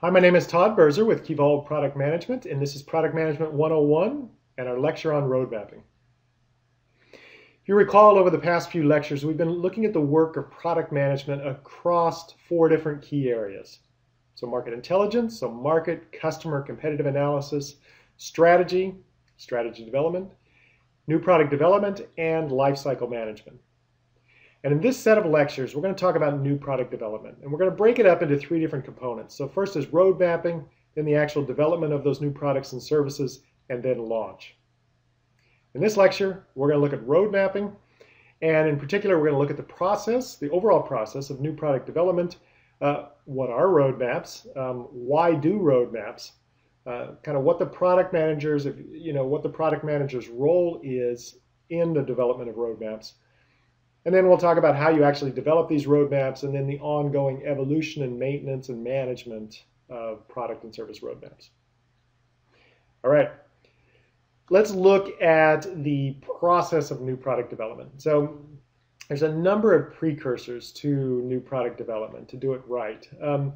Hi, my name is Todd Birzer with Kevolve Product Management, and this is Product Management 101 and our lecture on road mapping. If you recall, over the past few lectures, we've been looking at the work of product management across four different key areas. So market intelligence, so market, customer, competitive analysis, strategy, strategy development, new product development, and lifecycle management. And in this set of lectures, we're going to talk about new product development. And we're going to break it up into three different components. So first is road mapping, then the actual development of those new products and services, and then launch. In this lecture, we're going to look at road mapping. And in particular, we're going to look at the process, the overall process of new product development. Uh, what are roadmaps? Um, why do roadmaps? Uh, kind of what the product managers, if, you know, what the product manager's role is in the development of roadmaps. And then we'll talk about how you actually develop these roadmaps and then the ongoing evolution and maintenance and management of product and service roadmaps. All right, let's look at the process of new product development. So there's a number of precursors to new product development to do it right. Um,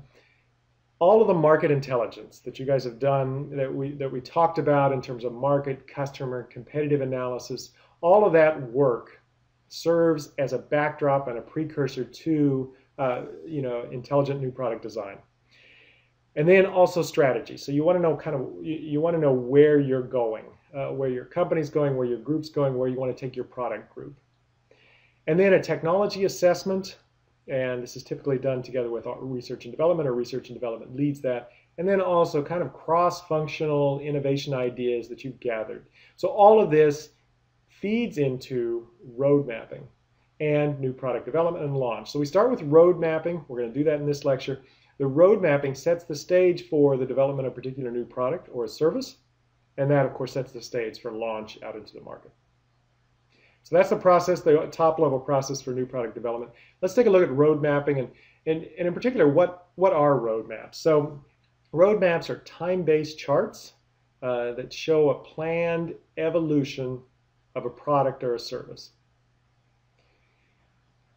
all of the market intelligence that you guys have done that we that we talked about in terms of market, customer, competitive analysis, all of that work serves as a backdrop and a precursor to uh, you know intelligent new product design. And then also strategy. So you want to know kind of you, you want to know where you're going uh, where your company's going where your group's going where you want to take your product group. And then a technology assessment and this is typically done together with research and development or research and development leads that. And then also kind of cross-functional innovation ideas that you've gathered. So all of this feeds into road mapping and new product development and launch. So we start with road mapping. We're going to do that in this lecture. The road mapping sets the stage for the development of a particular new product or a service. And that, of course, sets the stage for launch out into the market. So that's the process, the top level process for new product development. Let's take a look at road mapping and, and, and in particular, what, what are roadmaps? So roadmaps are time-based charts uh, that show a planned evolution of a product or a service.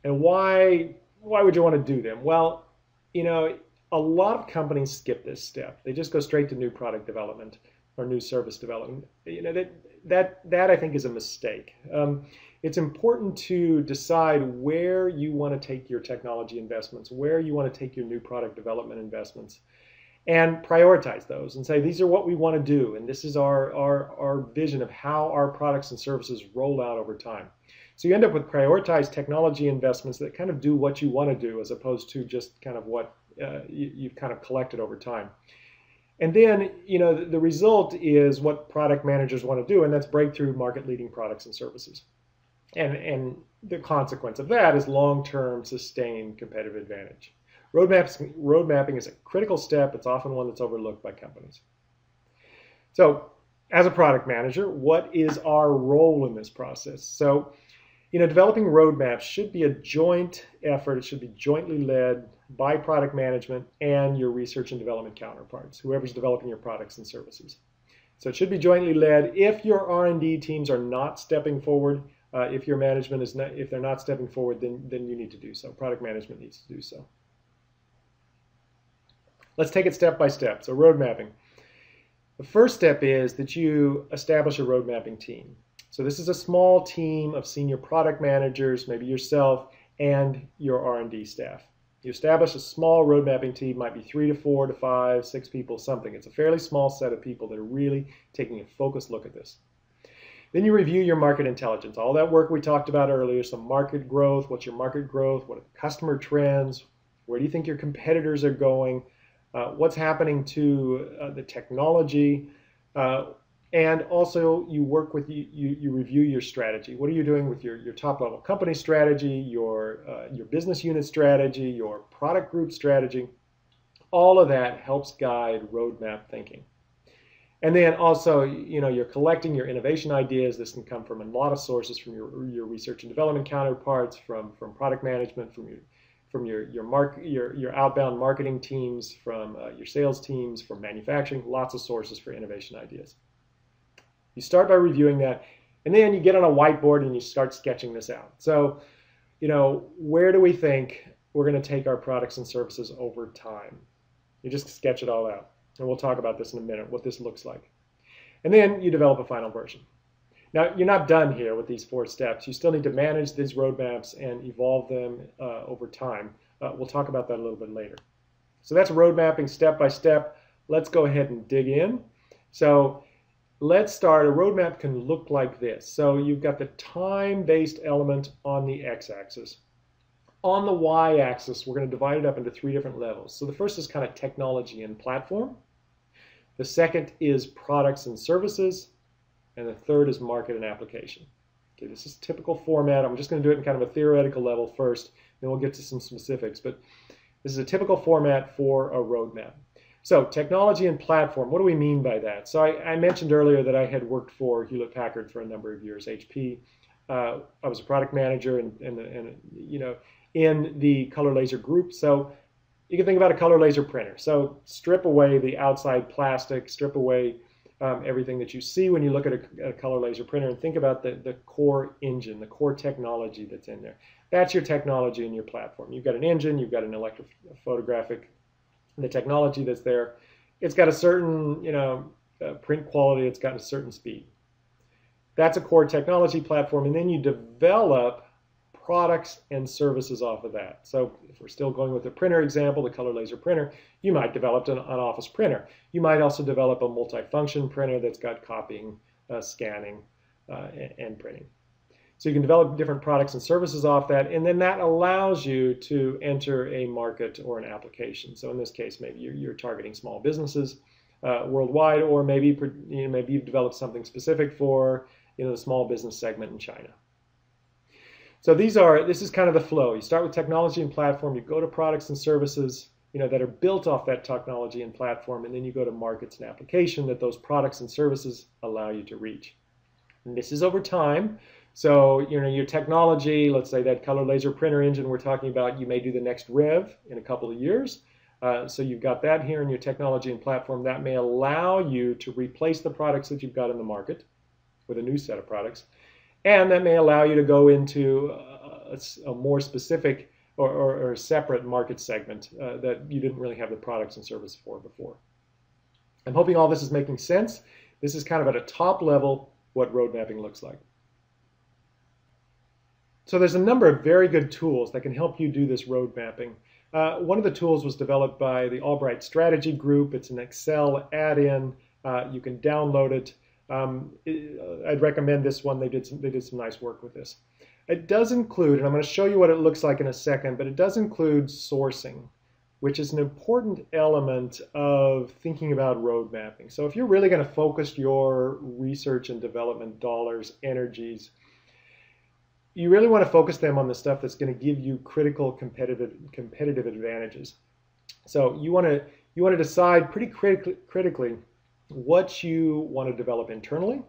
And why, why would you want to do them? Well, you know, a lot of companies skip this step. They just go straight to new product development or new service development. You know, that, that, that I think is a mistake. Um, it's important to decide where you want to take your technology investments, where you want to take your new product development investments and prioritize those and say these are what we want to do and this is our, our, our vision of how our products and services roll out over time. So you end up with prioritized technology investments that kind of do what you want to do as opposed to just kind of what uh, you, you've kind of collected over time. And then you know the, the result is what product managers want to do and that's breakthrough market leading products and services. And and the consequence of that is long-term sustained competitive advantage Road, maps, road mapping is a critical step. It's often one that's overlooked by companies. So as a product manager, what is our role in this process? So, you know, developing roadmaps should be a joint effort. It should be jointly led by product management and your research and development counterparts, whoever's developing your products and services. So it should be jointly led. If your R&D teams are not stepping forward, uh, if your management is not, if they're not stepping forward, then then you need to do so. Product management needs to do so. Let's take it step by step. So road mapping. The first step is that you establish a road mapping team. So this is a small team of senior product managers, maybe yourself and your R&D staff. You establish a small road mapping team, might be three to four to five, six people, something. It's a fairly small set of people that are really taking a focused look at this. Then you review your market intelligence, all that work we talked about earlier, some market growth, what's your market growth, what are the customer trends, where do you think your competitors are going, uh, what's happening to uh, the technology, uh, and also you work with you, you, you review your strategy. What are you doing with your, your top level company strategy, your uh, your business unit strategy, your product group strategy? All of that helps guide roadmap thinking. And then also, you know, you're collecting your innovation ideas. This can come from a lot of sources, from your, your research and development counterparts, from, from product management, from your from your your mark your your outbound marketing teams, from uh, your sales teams, from manufacturing, lots of sources for innovation ideas. You start by reviewing that, and then you get on a whiteboard and you start sketching this out. So, you know, where do we think we're going to take our products and services over time? You just sketch it all out. And we'll talk about this in a minute, what this looks like. And then you develop a final version. Now, you're not done here with these four steps. You still need to manage these roadmaps and evolve them uh, over time. Uh, we'll talk about that a little bit later. So that's road mapping step by step. Let's go ahead and dig in. So let's start. A roadmap can look like this. So you've got the time-based element on the x-axis. On the y-axis, we're going to divide it up into three different levels. So the first is kind of technology and platform. The second is products and services. And the third is market and application. Okay, this is typical format. I'm just going to do it in kind of a theoretical level first, then we'll get to some specifics. But this is a typical format for a roadmap. So technology and platform, what do we mean by that? So I, I mentioned earlier that I had worked for Hewlett Packard for a number of years, HP. Uh, I was a product manager and, and, and, you know, in the color laser group. So you can think about a color laser printer. So strip away the outside plastic, strip away um, everything that you see when you look at a, a, color laser printer and think about the, the core engine, the core technology that's in there. That's your technology and your platform. You've got an engine, you've got an electrophotographic, the technology that's there. It's got a certain, you know, uh, print quality, it's got a certain speed. That's a core technology platform, and then you develop products and services off of that. So if we're still going with the printer example, the color laser printer, you might develop an, an office printer. You might also develop a multifunction printer that's got copying, uh, scanning, uh, and, and printing. So you can develop different products and services off that, and then that allows you to enter a market or an application. So in this case, maybe you're, you're targeting small businesses uh, worldwide, or maybe you know, maybe you've developed something specific for you know the small business segment in China. So these are, this is kind of the flow. You start with technology and platform, you go to products and services, you know, that are built off that technology and platform, and then you go to markets and application that those products and services allow you to reach. And this is over time. So, you know, your technology, let's say that color laser printer engine we're talking about, you may do the next rev in a couple of years. Uh, so you've got that here in your technology and platform that may allow you to replace the products that you've got in the market with a new set of products and that may allow you to go into a, a more specific or, or, or, separate market segment uh, that you didn't really have the products and service for before. I'm hoping all this is making sense. This is kind of at a top level what road mapping looks like. So there's a number of very good tools that can help you do this road mapping. Uh, one of the tools was developed by the Albright Strategy Group. It's an Excel add-in. Uh, you can download it. Um, I'd recommend this one. They did some, they did some nice work with this. It does include, and I'm going to show you what it looks like in a second, but it does include sourcing, which is an important element of thinking about road mapping. So if you're really going to focus your research and development dollars, energies, you really want to focus them on the stuff that's going to give you critical competitive competitive advantages. So you want to you want to decide pretty critically critically what you want to develop internally,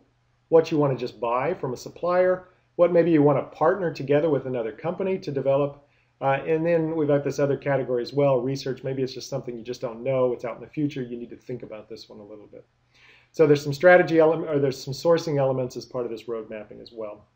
what you want to just buy from a supplier, what maybe you want to partner together with another company to develop. Uh, and then we've got this other category as well, research. Maybe it's just something you just don't know. It's out in the future. You need to think about this one a little bit. So there's some strategy element, or there's some sourcing elements as part of this road mapping as well.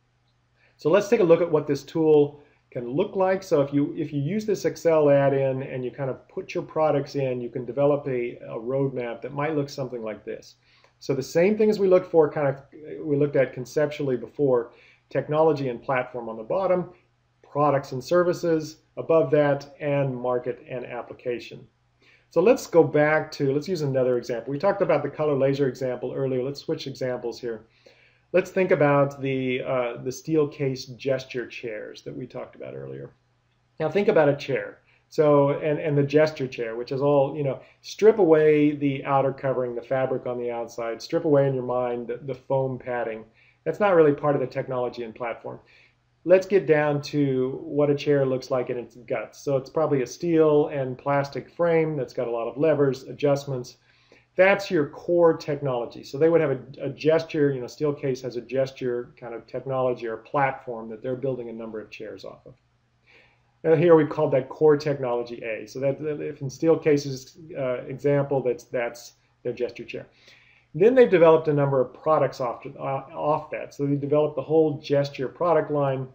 So let's take a look at what this tool can look like. So if you if you use this Excel add-in and you kind of put your products in, you can develop a, a roadmap that might look something like this. So the same thing as we looked for, kind of we looked at conceptually before, technology and platform on the bottom, products and services above that, and market and application. So let's go back to, let's use another example. We talked about the color laser example earlier. Let's switch examples here. Let's think about the, uh, the Steelcase gesture chairs that we talked about earlier. Now think about a chair. So, and, and the gesture chair, which is all, you know, strip away the outer covering, the fabric on the outside, strip away in your mind the, the foam padding. That's not really part of the technology and platform. Let's get down to what a chair looks like in its guts. So it's probably a steel and plastic frame that's got a lot of levers, adjustments, that's your core technology. So they would have a, a, gesture, you know, Steelcase has a gesture kind of technology or platform that they're building a number of chairs off of. And here we called that core technology A. So that if in Steelcase's uh, example, that's that's their gesture chair. Then they've developed a number of products off, to, uh, off that. So they developed the whole gesture product line.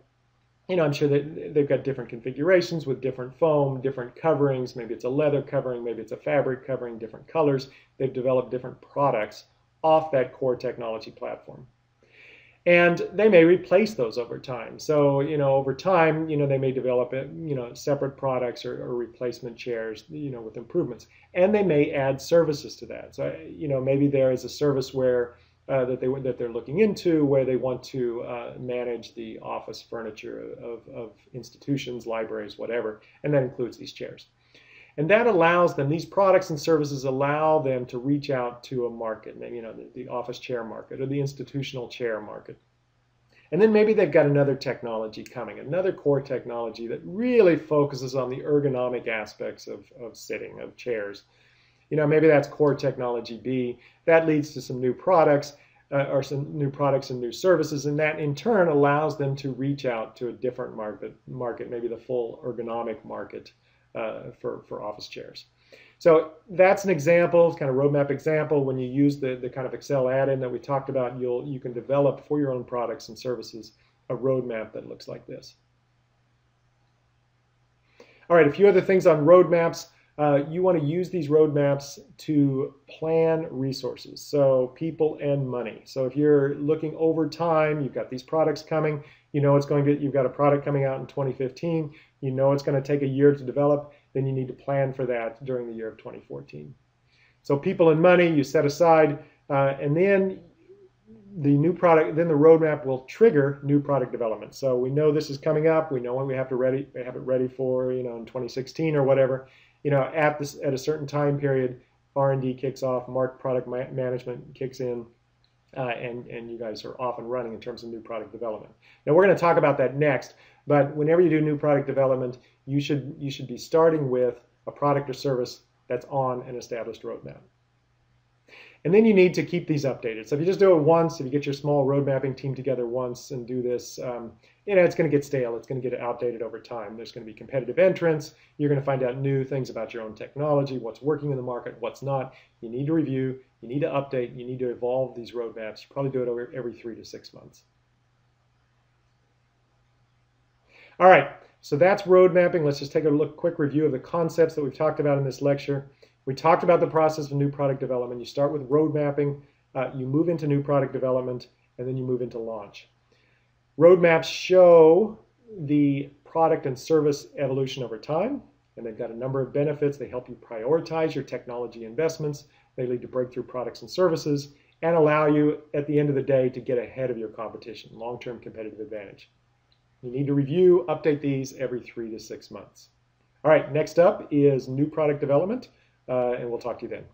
You know, I'm sure that they've got different configurations with different foam, different coverings. Maybe it's a leather covering, maybe it's a fabric covering, different colors. They've developed different products off that core technology platform. And they may replace those over time. So, you know, over time, you know, they may develop, uh, you know, separate products or, or replacement chairs, you know, with improvements. And they may add services to that. So, you know, maybe there is a service where uh, that they that they're looking into, where they want to uh, manage the office furniture of, of institutions, libraries, whatever, and that includes these chairs. And that allows them; these products and services allow them to reach out to a market, you know, the, the office chair market or the institutional chair market. And then maybe they've got another technology coming, another core technology that really focuses on the ergonomic aspects of, of sitting, of chairs you know, maybe that's core technology B. That leads to some new products uh, or some new products and new services, and that in turn allows them to reach out to a different market, market maybe the full ergonomic market uh, for, for office chairs. So that's an example, kind of roadmap example. When you use the, the kind of Excel add-in that we talked about, you'll you can develop for your own products and services a roadmap that looks like this. All right, a few other things on roadmaps uh, you want to use these roadmaps to plan resources, so people and money. So if you're looking over time, you've got these products coming, you know it's going to, you've got a product coming out in 2015, you know it's going to take a year to develop, then you need to plan for that during the year of 2014. So people and money you set aside, uh, and then the new product, then the roadmap will trigger new product development. So we know this is coming up. We know when we have to ready, have it ready for, you know, in 2016 or whatever you know, at this at a certain time period, R&D kicks off, mark product ma management kicks in, uh, and and you guys are off and running in terms of new product development. Now we're going to talk about that next, but whenever you do new product development, you should you should be starting with a product or service that's on an established roadmap. And then you need to keep these updated. So if you just do it once, if you get your small road mapping team together once and do this, um, you know, it's going to get stale. It's going to get outdated over time. There's going to be competitive entrants. You're going to find out new things about your own technology, what's working in the market, what's not. You need to review. You need to update. You need to evolve these roadmaps. You probably do it over every three to six months. All right, so that's road mapping. Let's just take a look, quick review of the concepts that we've talked about in this lecture. We talked about the process of new product development. You start with road mapping, uh, you move into new product development, and then you move into launch. Roadmaps show the product and service evolution over time, and they've got a number of benefits. They help you prioritize your technology investments. They lead to breakthrough products and services and allow you, at the end of the day, to get ahead of your competition, long-term competitive advantage. You need to review, update these every three to six months. All right, next up is new product development Uh, and we'll talk to you then.